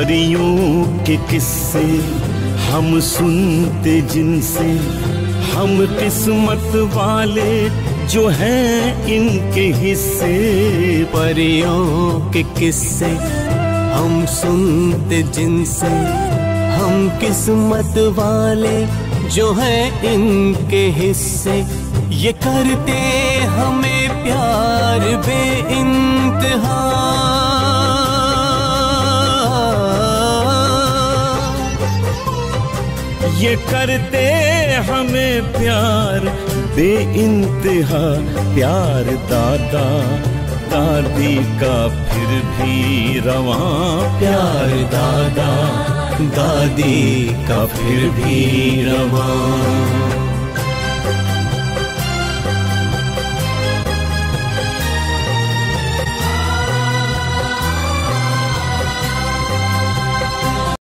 परियों के किस्से हम सुनते, जिनसे हम किस्मत वाले जो हैं इनके हिस्से। परियों के किस्से हम सुनते, जिनसे हम किस्मत वाले जो हैं इनके हिस्से। ये करते हमें प्यार बे इंतहा ये करते हमें प्यार। बे इंतहा प्यार दादा। दादी का फिर भी रवा प्यार दादा। दादी का फिर भी रवा।